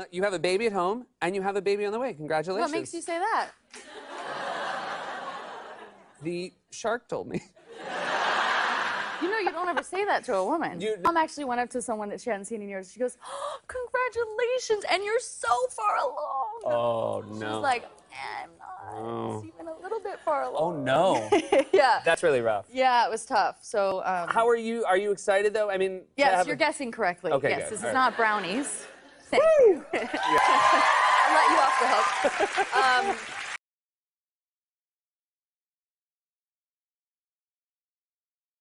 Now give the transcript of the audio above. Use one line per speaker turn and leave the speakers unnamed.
Uh, you have a baby at home, and you have a baby on the way. Congratulations.
What makes you say that?
The shark told me.
You know, you don't ever say that to a woman.
You-
Mom actually went up to someone that she hadn't seen in years. She goes, oh, "Congratulations, and you're so far along."
Oh no.
She's like, "Eh, "I'm not.
Oh.
It's even a little bit far along.
oh no.
yeah.
That's really rough.
yeah, it was tough. So. Um,
How are you? Are you excited though? I mean,
Yes, you're
a-
guessing correctly.
Okay,
yes,
good.
this
All
is
right.
not brownies. I'll let you off the hook. Um,